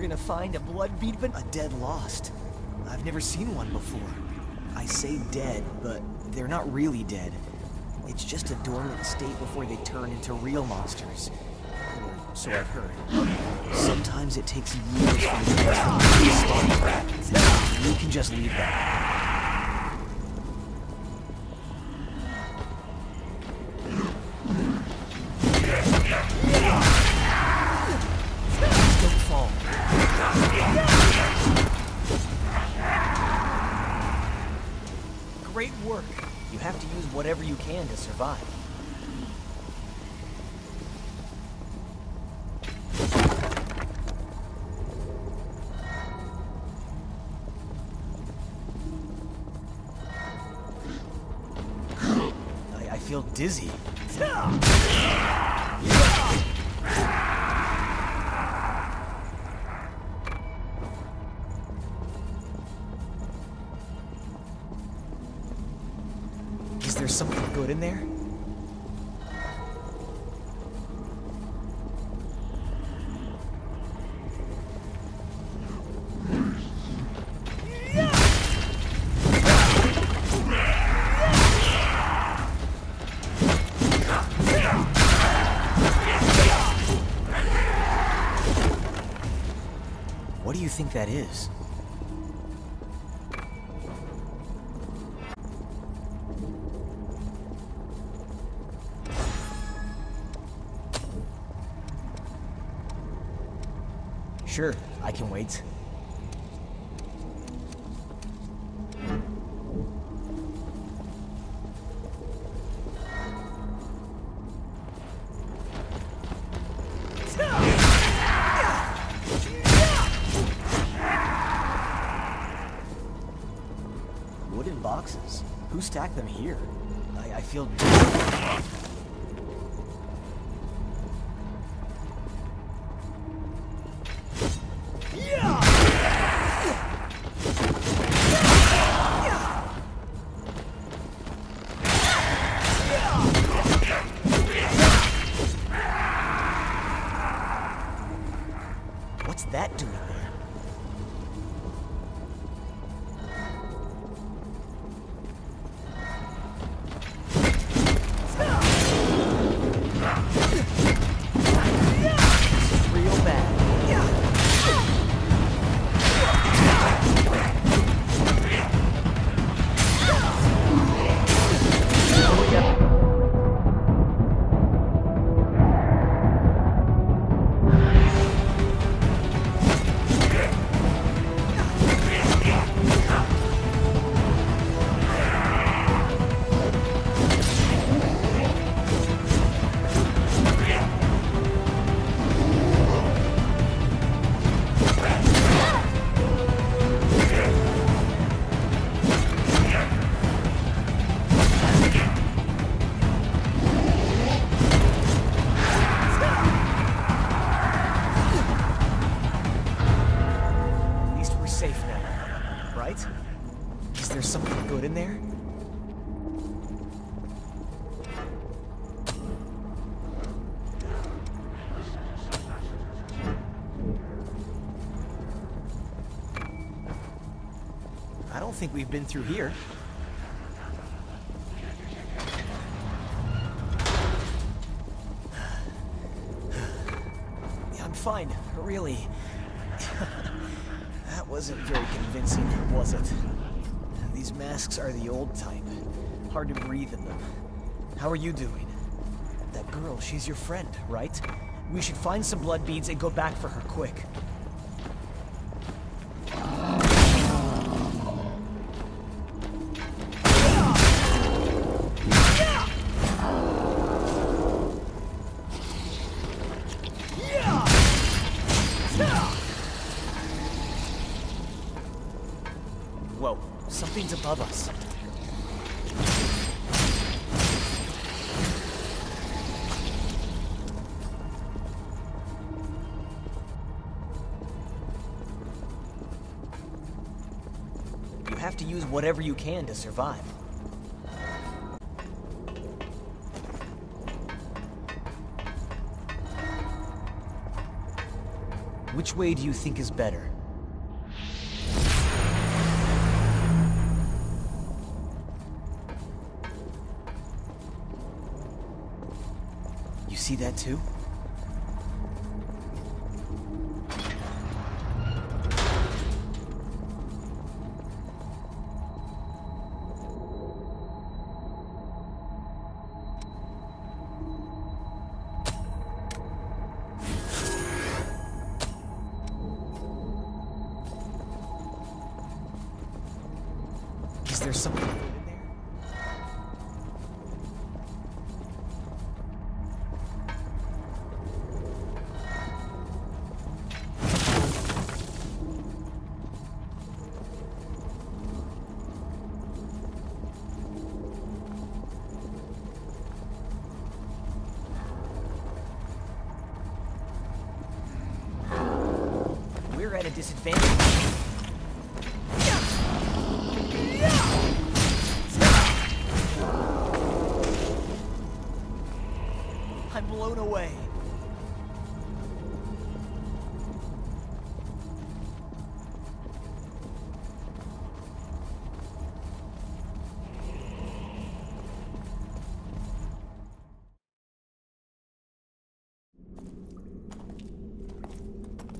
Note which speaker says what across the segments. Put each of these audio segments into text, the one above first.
Speaker 1: we're gonna find a blood but a dead lost. I've never seen one before. I say dead, but they're not really dead. It's just a dormant state before they turn into real monsters. Or so I've heard. Sometimes it takes years for the transformation to start. You can just leave that. Dizzy. Is there something good in there? Wait. Wooden boxes? Who stacked them here? I, I feel. Been through here. I'm fine, really. That wasn't very convincing, was it? These masks are the old type. Hard to breathe in them. How are you doing? That girl, she's your friend, right? We should find some blood beads and go back for her quick. Whatever you can to survive. Which way do you think is better? You see that too? Blown away.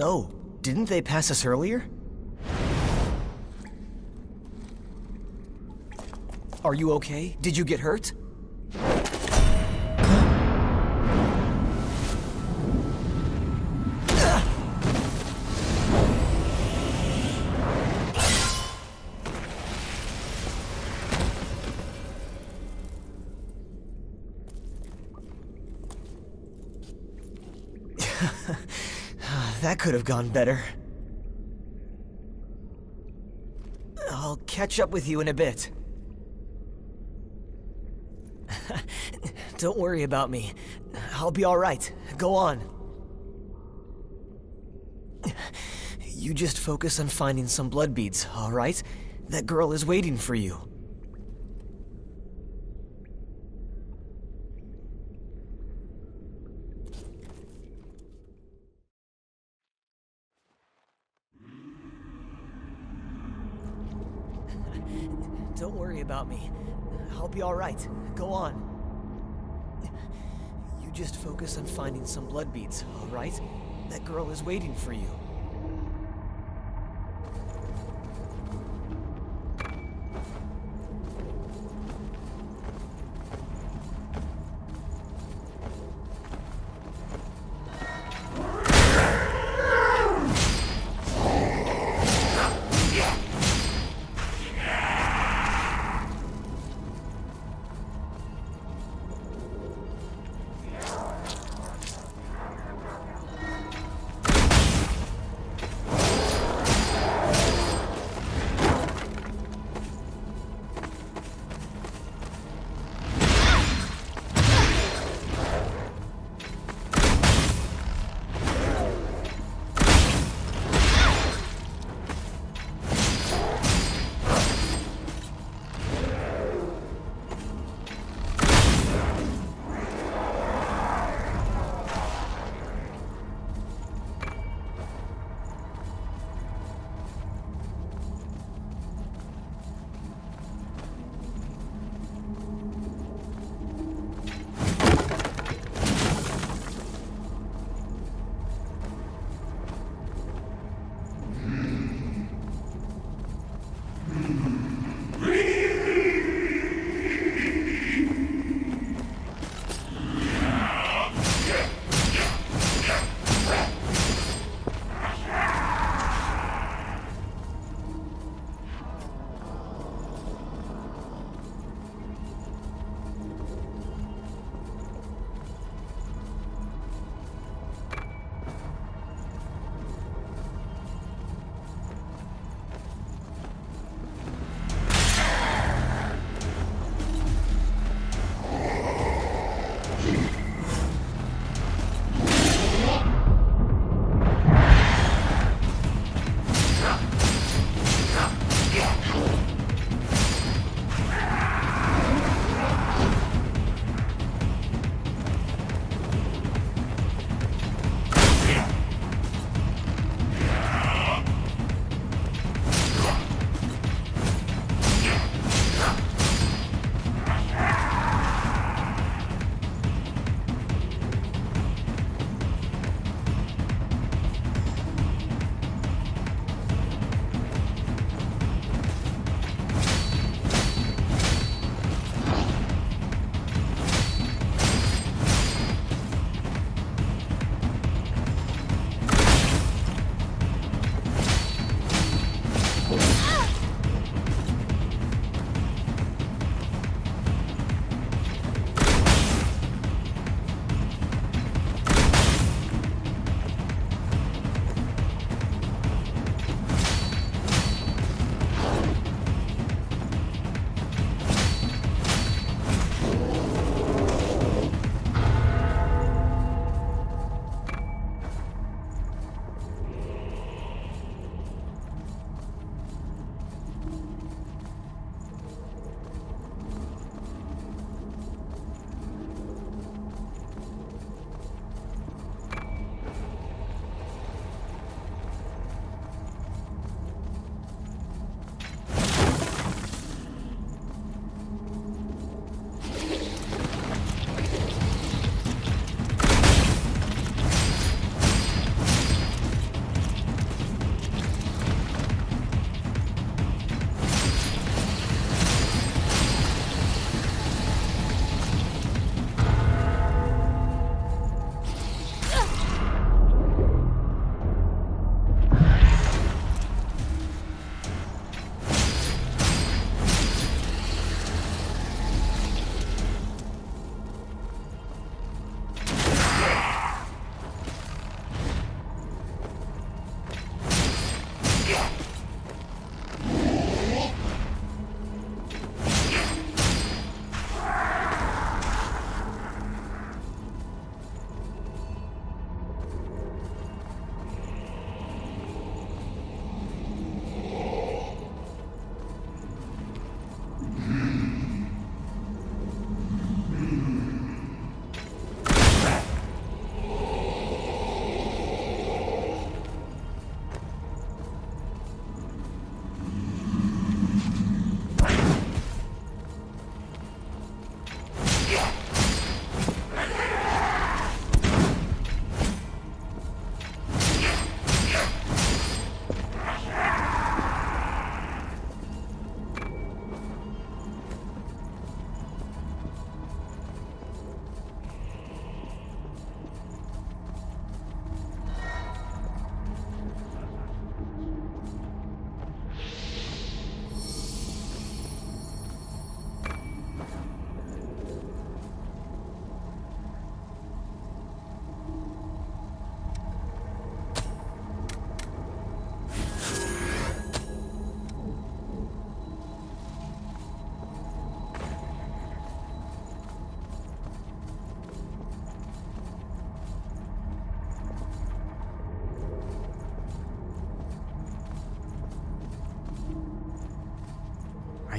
Speaker 1: Oh, didn't they pass us earlier? Are you okay? Did you get hurt? Could have gone better. I'll catch up with you in a bit. Don't worry about me. I'll be alright. Go on. You just focus on finding some blood beads, alright? That girl is waiting for you. Don't worry about me. Be alright. Go on. You just focus on finding some blood beads, alright? That girl is waiting for you.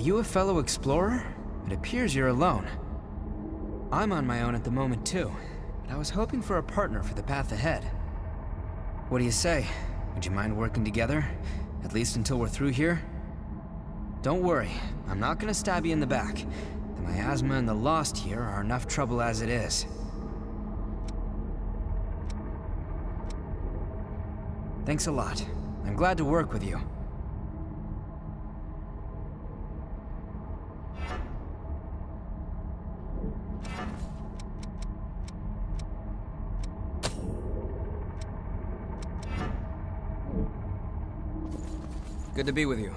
Speaker 2: You a fellow explorer? It appears you're alone. I'm on my own at the moment too, but I was hoping for a partner for the path ahead. What do you say? Would you mind working together? At least until we're through here? Don't worry, I'm not gonna stab you in the back. The miasma and the Lost here are enough trouble as it is. Thanks a lot. I'm glad to work with you. Good to be with you.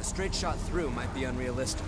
Speaker 2: A straight shot through might be unrealistic.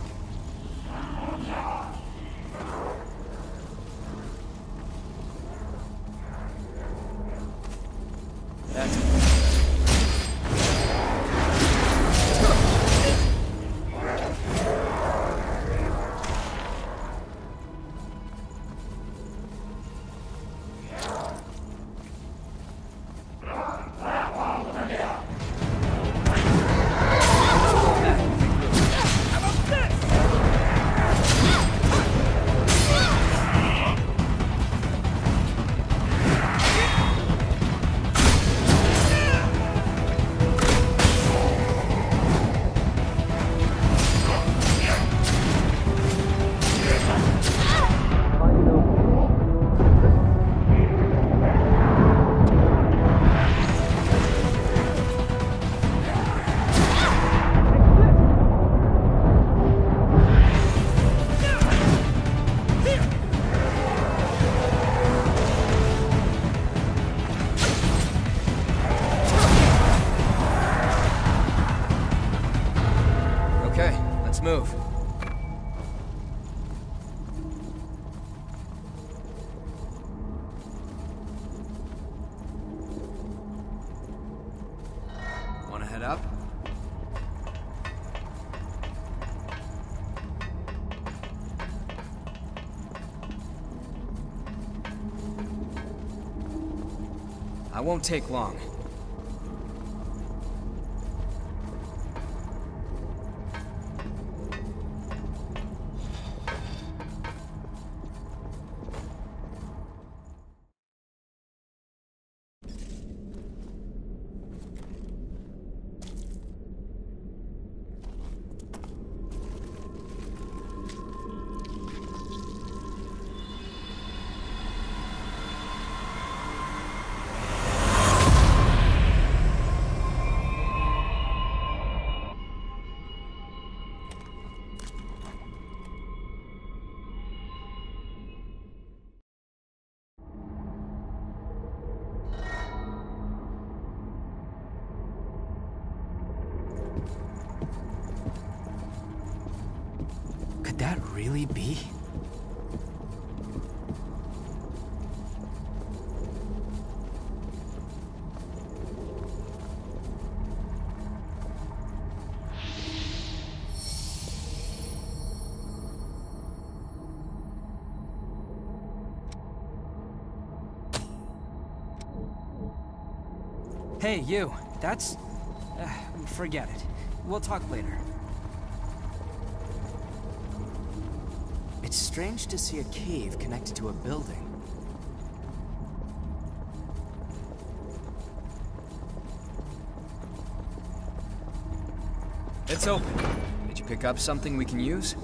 Speaker 2: I won't take long. Hey, you. That's... Uh, forget it. We'll talk later.
Speaker 1: It's strange to see a cave connected to a building.
Speaker 2: It's open. Did you pick up something we can use?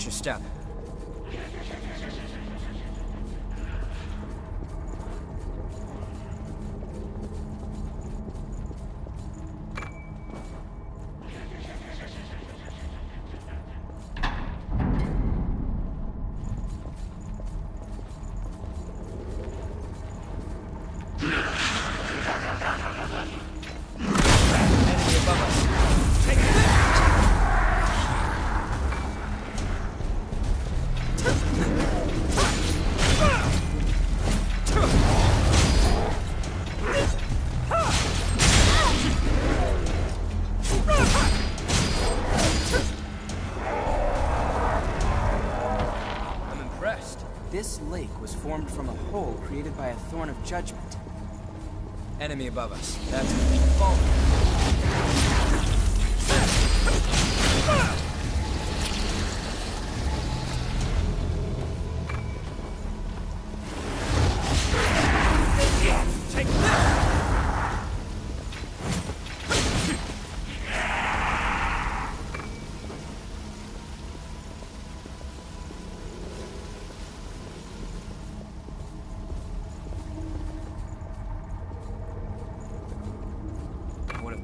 Speaker 2: Watch your step.
Speaker 3: Judgment.
Speaker 2: Enemy above us. That's what we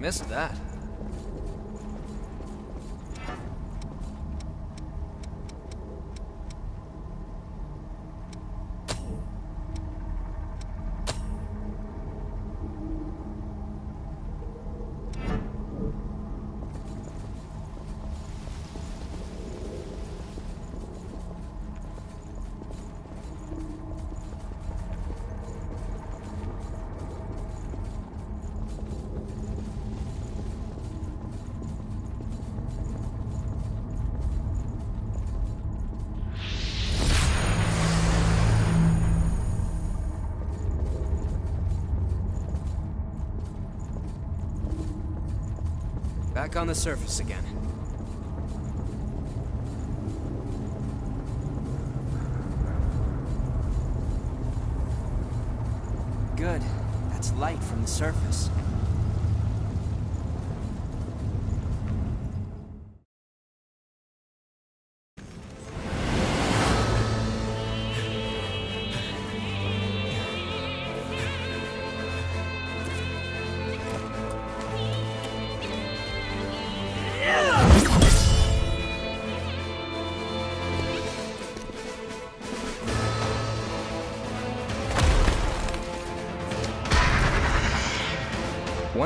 Speaker 2: missed that. Back on the surface again.
Speaker 3: Good. That's light from the surface.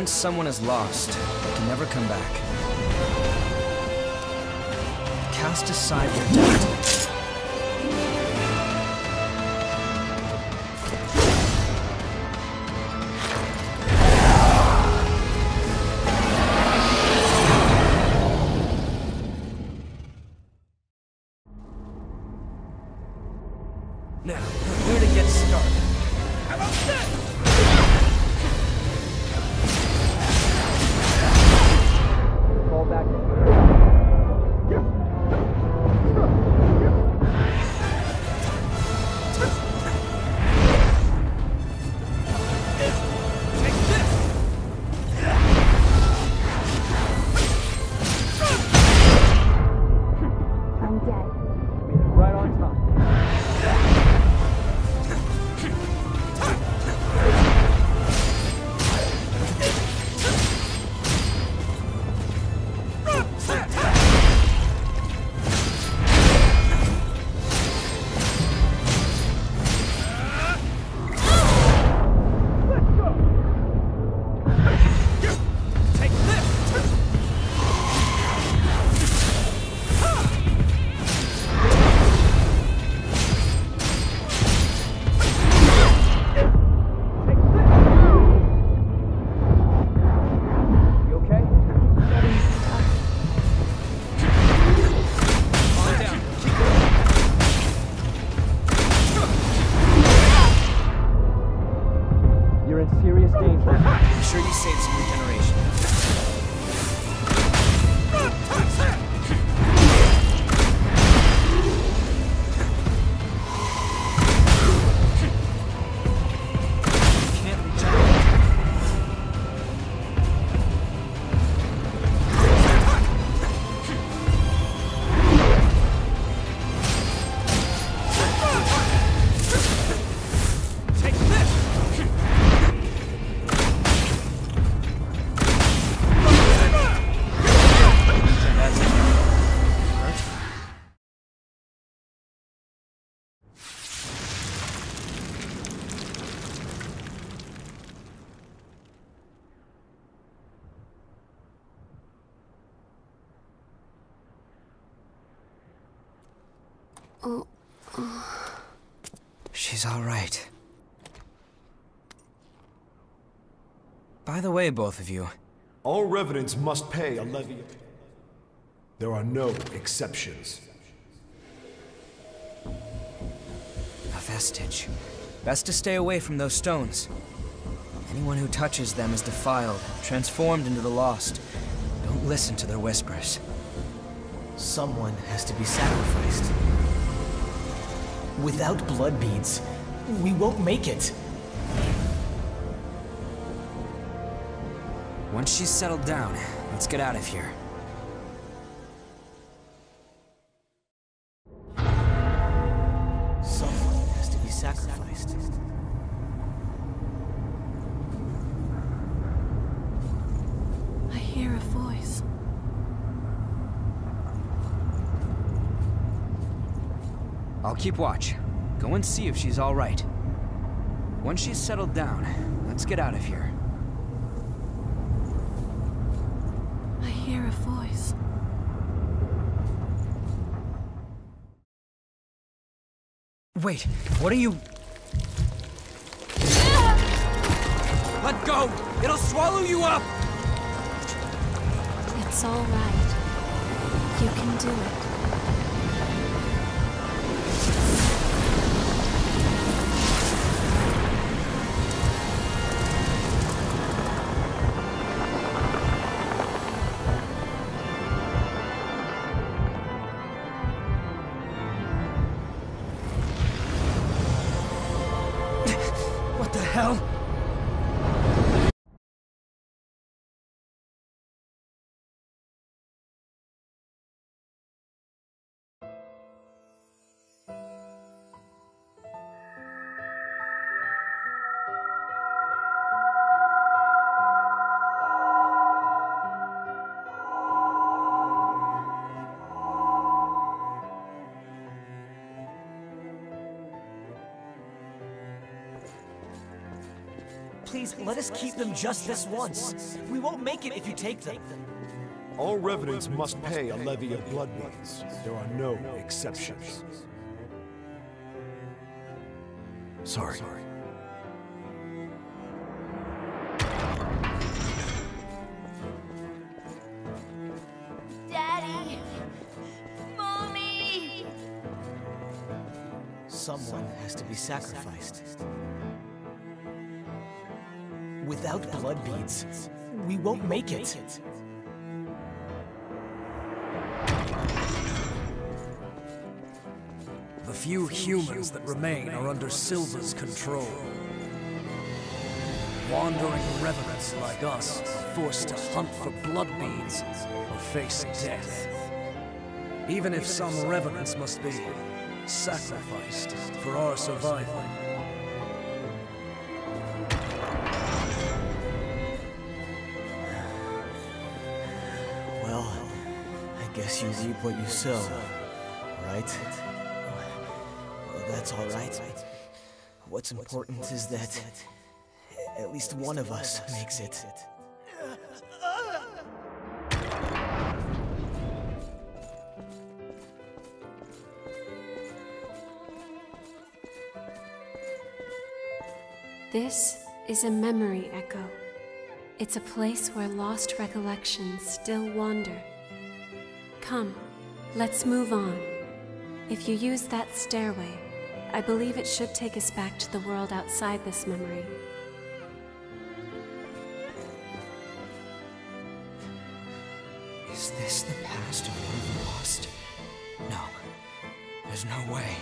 Speaker 2: Once someone is lost, they can never come back. Cast aside your doubt. Sure you saved some regeneration. The way, both of you,
Speaker 4: All revenants must pay a levy. There are no exceptions.
Speaker 2: a vestige. Best to stay away from those stones. Anyone who touches them is defiled, transformed into the lost. Don't listen to their whispers.
Speaker 1: Someone has to be sacrificed. Without blood beads, we won't make it.
Speaker 2: Once she's settled down, let's get out of here.
Speaker 1: Someone has to be sacrificed.
Speaker 5: I hear a voice.
Speaker 2: I'll keep watch. Go and see if she's all right. Once she's settled down, let's get out of here.
Speaker 5: I hear a voice.
Speaker 2: Wait, what are you... Let go! It'll swallow you up!
Speaker 5: It's all right. You can do it.
Speaker 1: Please, let us keep them just this once. We won't make it if you take them.
Speaker 4: All revenants must pay a levy of blood beads. There are no exceptions. Sorry.
Speaker 1: Beads, we won't make it.
Speaker 6: The few humans that remain are under Silva's control. Wandering revenants like us are forced to hunt for blood beads or face death. Even if some revenants must be sacrificed for our survival.
Speaker 1: Guess you reap what you sow, right? Well, that's all right. What's important is that at least one of us makes it.
Speaker 5: This is a memory echo. It's a place where lost recollections still wander. Come, let's move on. If you use that stairway, I believe it should take us back to the world outside this memory.
Speaker 2: Is this the past the lost? No. There's no way.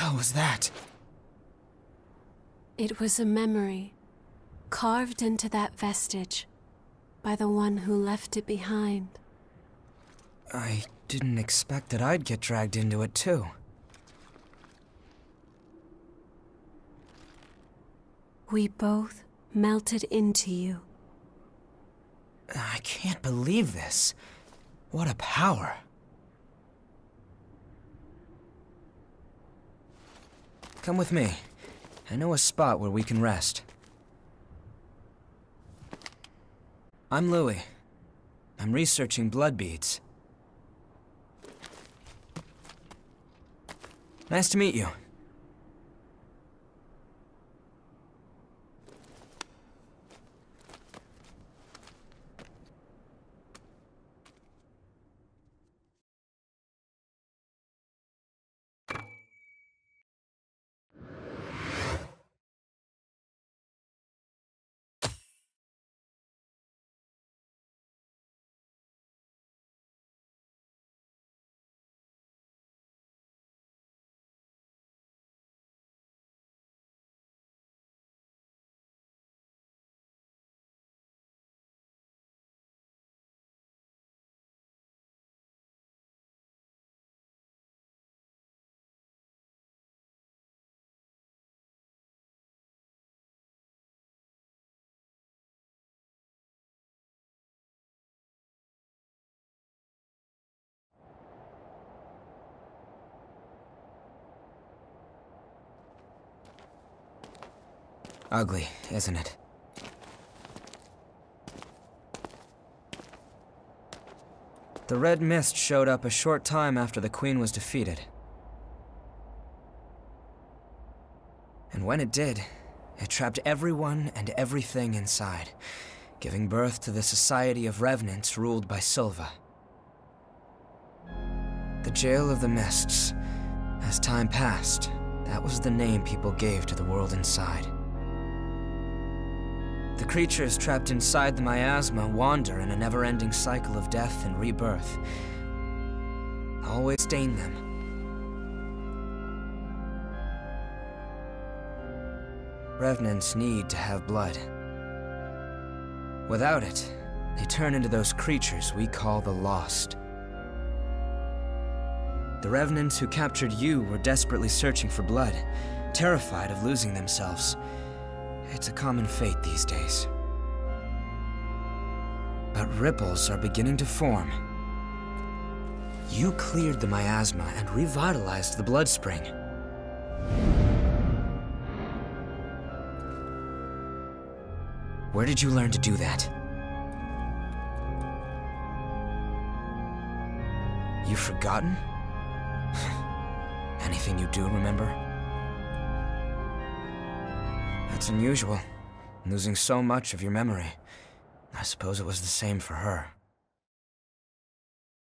Speaker 2: Hell was that?
Speaker 5: It was a memory, carved into that vestige. by the one who left it behind.
Speaker 2: I didn't expect that I'd get dragged into it, too.
Speaker 5: We both melted into you.
Speaker 2: I can't believe this. What a power. Come with me. I know a spot where we can rest. I'm Louis. I'm researching blood beads. Nice to meet you. Ugly, isn't it? The Red Mist showed up a short time after the Queen was defeated. And when it did, it trapped everyone and everything inside, giving birth to the Society of Revenants ruled by Silva. The Jail of the Mists. As time passed, that was the name people gave to the world inside. The creatures trapped inside the miasma wander in a never-ending cycle of death and rebirth. Always stain them. Revenants need to have blood. Without it, they turn into those creatures we call the Lost. The Revenants who captured you were desperately searching for blood, terrified of losing themselves. It's a common fate these days. But ripples are beginning to form. You cleared the miasma and revitalized the blood spring. Where did you learn to do that? You've forgotten? Anything you do remember? That's unusual, losing so much of your memory. I suppose it was the same for her.